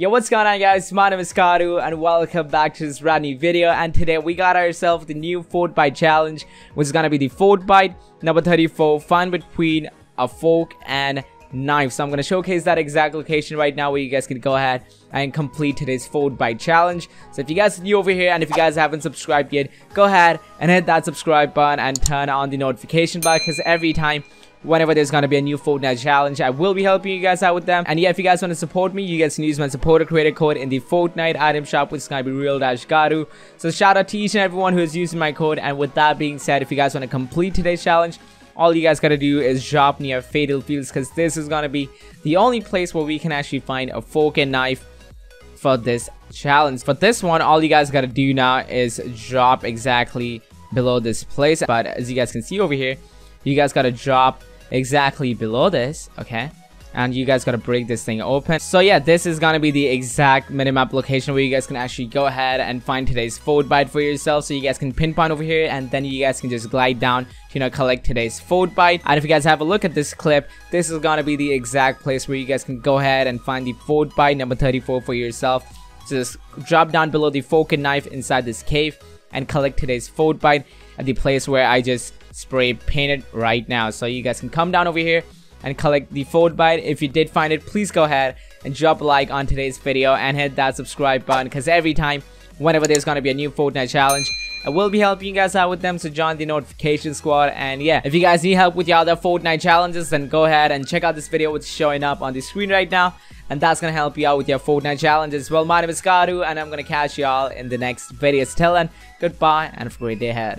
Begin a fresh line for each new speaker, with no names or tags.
Yo, what's going on guys? My name is Gattu and welcome back to this brand new video and today we got ourselves the new Fortbyte challenge which is gonna be the Fortbyte number 34 find between a fork and knife. So I'm gonna showcase that exact location right now where you guys can go ahead and complete today's Fortbyte challenge. So if you guys are new over here and if you guys haven't subscribed yet, go ahead and hit that subscribe button and turn on the notification bell because every time whenever there's gonna be a new Fortnite challenge. I will be helping you guys out with them. And yeah, if you guys want to support me, you guys can use my supporter creator code in the Fortnite item shop, which is gonna be real dash gattu. So shout out to each and everyone who is using my code. And with that being said, if you guys want to complete today's challenge, all you guys gotta do is drop near Fatal Fields because this is gonna be the only place where we can actually find a fork and knife for this challenge. For this one, all you guys gotta do now is drop exactly below this place. But as you guys can see over here, you guys gotta drop exactly below this, okay? And you guys gotta break this thing open. So yeah, this is gonna be the exact minimap location where you guys can actually go ahead and find today's Fortbyte for yourself. So you guys can pinpoint over here and then you guys can just glide down to, you know, collect today's Fortbyte And if you guys have a look at this clip, this is gonna be the exact place where you guys can go ahead and find the Fortbyte number 34 for yourself. So just drop down below the fork and knife inside this cave and collect today's Fortbyte at the place where I just spray painted right now. So you guys can come down over here and collect the Fortbyte. If you did find it, please go ahead and drop a like on today's video and hit that subscribe button because every time, whenever there's going to be a new Fortnite challenge, I will be helping you guys out with them, so join the notification squad. And yeah, if you guys need help with your other Fortnite challenges, then go ahead and check out this video which is showing up on the screen right now. And that's gonna help you out with your Fortnite challenges. Well, my name is Gattu, and I'm gonna catch y'all in the next videos. Till then, goodbye, and have a great day ahead.